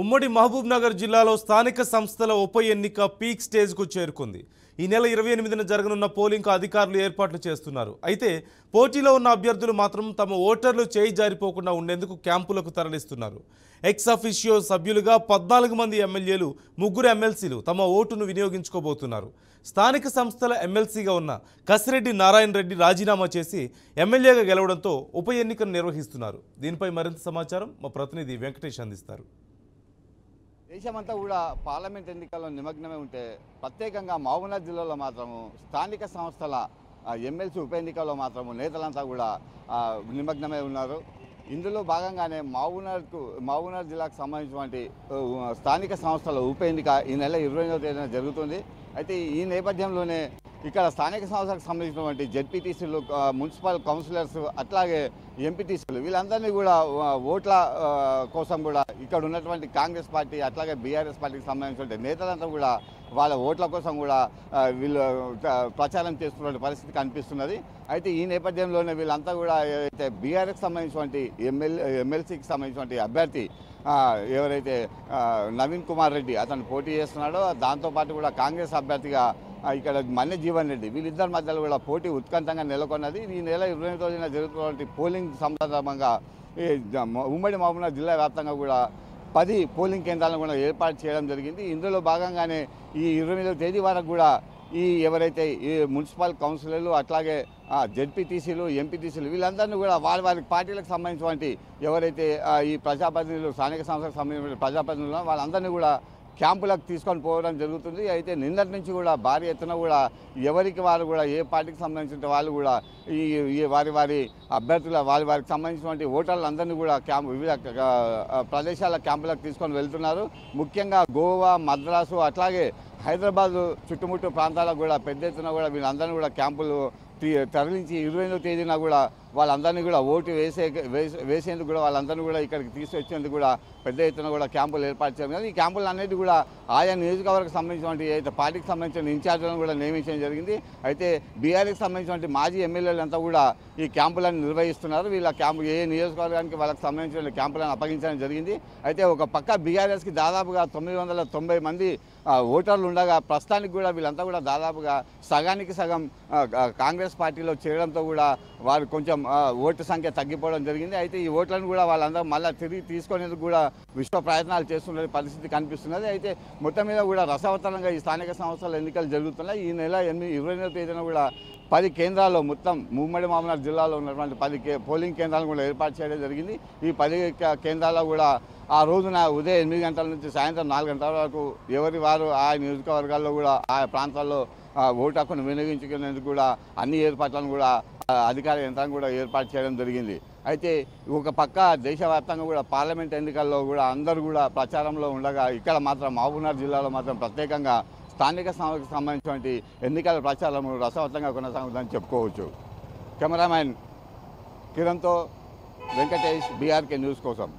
ఉమ్మడి మహబూబ్ నగర్ జిల్లాలో స్థానిక సంస్థల ఉప ఎన్నిక పీక్ స్టేజ్కు చేరుకుంది. ఈ నెల ఇరవై ఎనిమిదిన జరగనున్న పోలింగ్కు అధికారులు ఏర్పాట్లు చేస్తున్నారు. అయితే పోటీలో ఉన్న అభ్యర్థులు మాత్రం తమ ఓటర్లు చేయి జారిపోకుండా ఉండేందుకు క్యాంపులకు తరలిస్తున్నారు. ఎక్స్ అఫీషియో సభ్యులుగా పద్నాలుగు మంది ఎమ్మెల్యేలు ముగ్గురు ఎమ్మెల్సీలు తమ ఓటును వినియోగించుకోబోతున్నారు. స్థానిక సంస్థల ఎమ్మెల్సీగా ఉన్న కసిరెడ్డి నారాయణ రెడ్డి రాజీనామా చేసి ఎమ్మెల్యేగా గెలవడంతో ఉప ఎన్నికను నిర్వహిస్తున్నారు. దీనిపై మరింత సమాచారం మా ప్రతినిధి వెంకటేష్ అందిస్తారు. దేశమంతా కూడా పార్లమెంట్ ఎన్నికల్లో నిమగ్నమే ఉంటే ప్రత్యేకంగా మహబూబ్నగర్ జిల్లాలో మాత్రము స్థానిక సంస్థల ఎమ్మెల్సీ ఉప ఎన్నికల్లో మాత్రము నేతలంతా కూడా నిమగ్నమై ఉన్నారు. ఇందులో భాగంగానే మహబూబ్నగర్కు మహబూబ్నగర్ జిల్లాకు సంబంధించినటువంటి స్థానిక సంస్థల ఉప ఎన్నిక ఈ నెల ఇరవై తేదీన జరుగుతుంది. అయితే ఈ నేపథ్యంలోనే ఇక్కడ స్థానిక సంస్థలకు సంబంధించినటువంటి జెడ్పీటీసీలు మున్సిపల్ కౌన్సిలర్స్ అట్లాగే ఎంపీటీసీలు వీళ్ళందరినీ కూడా ఓట్ల కోసం కూడా ఇక్కడ ఉన్నటువంటి కాంగ్రెస్ పార్టీ అట్లాగే బీఆర్ఎస్ పార్టీకి సంబంధించిన నేతలంతా కూడా వాళ్ళ ఓట్ల కోసం కూడా వీళ్ళు ప్రచారం చేస్తున్న పరిస్థితి కనిపిస్తున్నది. అయితే ఈ నేపథ్యంలోనే వీళ్ళంతా కూడా ఏదైతే బీఆర్ఎస్ సంబంధించినటువంటి ఎమ్మెల్యే ఎమ్మెల్సీకి సంబంధించినటువంటి అభ్యర్థి ఎవరైతే నవీన్ కుమార్ రెడ్డి అతను పోటీ చేస్తున్నాడో దాంతోపాటు కూడా కాంగ్రెస్ అభ్యర్థిగా ఇక్కడ మన్య జీవన్ రెడ్డి. వీళ్ళిద్దరి మధ్యలో కూడా పోటీ ఉత్కంఠంగా నెలకొన్నది. ఈ నెల ఇరవై ఎనిమిది రోజున జరుగుతున్నటువంటి పోలింగ్ సందర్భంగా ఈ ఉమ్మడి మహబూబ్నగర్ జిల్లా వ్యాప్తంగా కూడా పది పోలింగ్ కేంద్రాలను కూడా ఏర్పాటు చేయడం జరిగింది. ఇందులో భాగంగానే ఈ ఇరవై తేదీ వరకు కూడా ఈ ఎవరైతే ఈ మున్సిపల్ కౌన్సిలర్లు అట్లాగే జెడ్పీటీసీలు ఎంపీటీసీలు వీళ్ళందరినీ కూడా వారి వారి పార్టీలకు సంబంధించినటువంటి ఎవరైతే ఈ ప్రజాప్రతినిధులు స్థానిక సంస్థలకు సంబంధించిన ప్రజాప్రతినిధులు వాళ్ళందరినీ కూడా క్యాంపులకు తీసుకొని పోవడం జరుగుతుంది. అయితే నిన్నటి నుంచి కూడా భారీ ఎత్తున కూడా ఎవరికి వారు కూడా ఏ పార్టీకి సంబంధించిన వాళ్ళు కూడా ఈ వారి వారి అభ్యర్థుల వారి వారికి సంబంధించినటువంటి ఓటర్లందరినీ కూడా క్యాంప్ వివిధ ప్రదేశాల క్యాంపులకు తీసుకొని వెళ్తున్నారు. ముఖ్యంగా గోవా మద్రాసు అట్లాగే హైదరాబాద్ చుట్టుముట్టు ప్రాంతాలకు కూడా పెద్ద ఎత్తున కూడా వీళ్ళందరినీ కూడా క్యాంపులు తరలించి ఇరవై తేదీన కూడా వాళ్ళందరినీ కూడా ఓటు వేసే వేసేందుకు కూడా వాళ్ళందరినీ కూడా ఇక్కడికి తీసుకొచ్చేందుకు కూడా పెద్ద ఎత్తున కూడా క్యాంపులు ఏర్పాటు చేయడం కానీ ఈ క్యాంపులు అనేది కూడా ఆయా నియోజకవర్గం సంబంధించినటువంటి అయితే పార్టీకి సంబంధించిన ఇన్ఛార్జీలను కూడా నియమించడం జరిగింది. అయితే బీఆర్ఎస్కి సంబంధించినటువంటి మాజీ ఎమ్మెల్యేలంతా కూడా ఈ క్యాంపులను నిర్వహిస్తున్నారు. వీళ్ళ క్యాంపు ఏ నియోజకవర్గానికి వాళ్ళకి సంబంధించిన క్యాంపులను అప్పగించడం జరిగింది. అయితే ఒక పక్క బీఆర్ఎస్కి దాదాపుగా తొమ్మిది వందల తొంభై మంది ఓటర్లు ఉండగా ప్రస్తుతానికి కూడా వీళ్ళంతా కూడా దాదాపుగా సగానికి సగం కాంగ్రెస్ పార్టీలో చేరడంతో కూడా వారు కొంచెం ఓటు సంఖ్య తగ్గిపోవడం జరిగింది. అయితే ఈ ఓట్లను కూడా వాళ్ళందరూ మళ్ళీ తిరిగి తీసుకునేందుకు కూడా విశ్వ ప్రయత్నాలు చేస్తున్న పరిస్థితి కనిపిస్తున్నది. అయితే మొత్తం మీద కూడా రసవత్తరంగా ఈ స్థానిక సంస్థల ఎన్నికలు జరుగుతున్నాయి. ఈ నెల ఎనిమిది ఇరవై తేదీన కూడా పది కేంద్రాల్లో మొత్తం ఉమ్మడి మామూలు జిల్లాలో ఉన్నటువంటి పది కే పోలింగ్ కేంద్రాలను కూడా ఏర్పాటు చేయడం జరిగింది. ఈ పది కేంద్రాల్లో కూడా ఆ రోజున ఉదయం ఎనిమిది గంటల నుంచి సాయంత్రం నాలుగు గంటల వరకు ఎవరి వారు ఆ నియోజకవర్గాల్లో కూడా ఆ ప్రాంతాల్లో ఓటు హక్కును వినియోగించుకునేందుకు కూడా అన్ని ఏర్పాట్లను కూడా అధికార యంత్రాంగం కూడా ఏర్పాటు చేయడం జరిగింది. అయితే ఒక పక్క దేశవ్యాప్తంగా కూడా పార్లమెంట్ ఎన్నికల్లో కూడా అందరూ కూడా ప్రచారంలో ఉండగా ఇక్కడ మాత్రం మహబూబ్నగర్ జిల్లాలో మాత్రం ప్రత్యేకంగా స్థానిక సంస్థకు సంబంధించినటువంటి ఎన్నికల ప్రచారం రసవత్తంగా కొనసాగుతుందని చెప్పుకోవచ్చు. కెమెరామ్యాన్ కిరణ్తో వెంకటేష్ బీఆర్కే న్యూస్ కోసం.